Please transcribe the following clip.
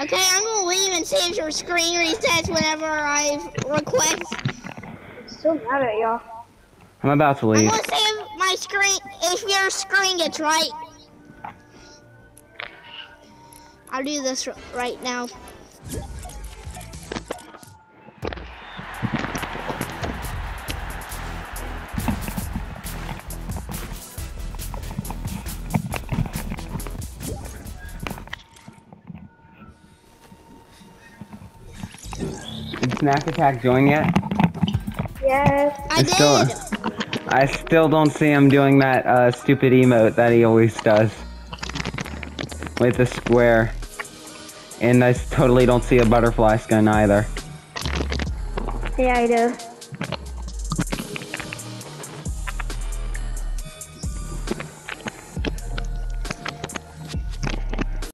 Okay, I'm gonna leave and see if your screen resets whenever I request. I'm still mad at y'all. I'm about to leave. I'm leave. gonna see if my screen, if your screen gets right. I'll do this right now. Did Snack Attack join yet? Yes. I I still- did. I still don't see him doing that uh, stupid emote that he always does. With the square. And I totally don't see a butterfly skin either. Yeah, I do.